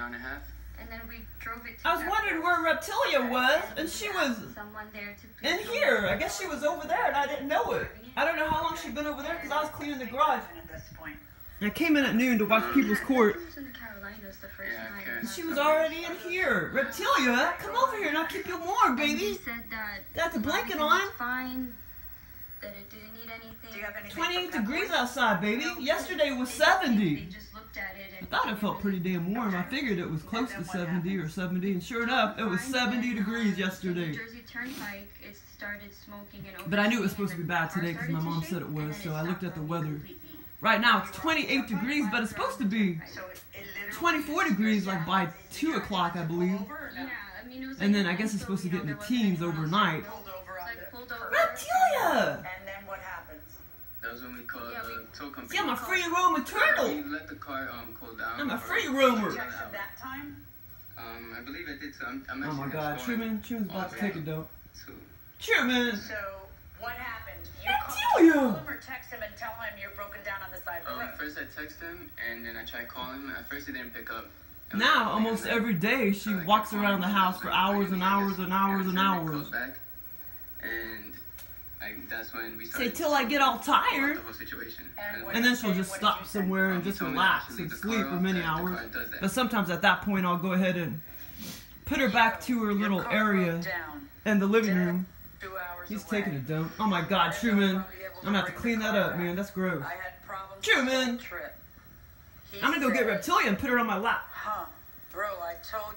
hour and a half. And then we drove it. To I was wondering where Reptilya was, and she was someone there to in here. I guess she was over there, and I didn't know it. I don't know how long she'd been over there because I was cleaning the garage. At this point. I came in at noon to watch uh, People's Court. She was in the Carolinas the first Yeah, night. okay. and She was already in here. Reptilya, come over here and I'll keep you warm, And he baby. said that Got the blanket everything was on. Fine. That it didn't need anything. Do you have anything 28 degrees outside, baby. Yesterday was They- They 70. Thought it felt pretty damn warm. I figured it was close to 70 or 70, and sure enough, it was 70 degrees yesterday. New Jersey Turnpike, it started smoking and But I knew it was supposed to be bad today because my mom said it was, so I looked at the weather. Right now it's 28 degrees, but it's supposed to be So it, it literally 24 degrees like by 2 o'clock, I believe. pulled over or no? Yeah, I mean, it was And then I guess it's supposed to get in the teens wasn't anyone else overnight. Pulled That was when we called Yeah, the we- tow company. See, I'm a free roamer turtle. We let the car um cool down. I'm a for free about roamer. another Texted hour. that time? Um, I believe I did. So I'm, I'm Oh my god, the store Trooman, Trooman's about to take a dump. too. Trooman! So what happened? You Reptilya! call him or text him and tell him you're broken down on the side of the Um, road. first I texted him, and then I tried calling him. At first he didn't pick up. Now, almost every day, she so I walks around the house for I was hours and hours and hours and hours. called and I, that's when we Say, started. till I get all tired. The whole situation. And And then she'll just say? What did stop you say? somewhere and just relax and sleep for many hours. car does that. But sometimes at that point, I'll go ahead and put her back to her little area broke in the living room. He's away. taking a dump. Oh my god, Trooman. I'm gonna have to clean that up, man. That's gross. I had problems Trooman. trip. I'm gonna go get said, Reptilya and put her on my lap. Huh, bro, I told